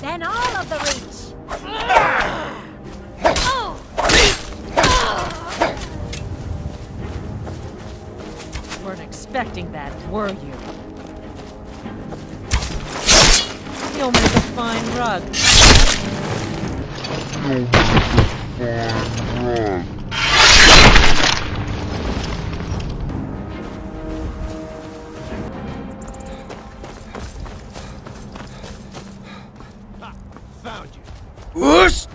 Then all of the reach. Oh. Weren't expecting that, were you? You'll make a fine rug. You'll make a fine rug. Found you. Whoosh!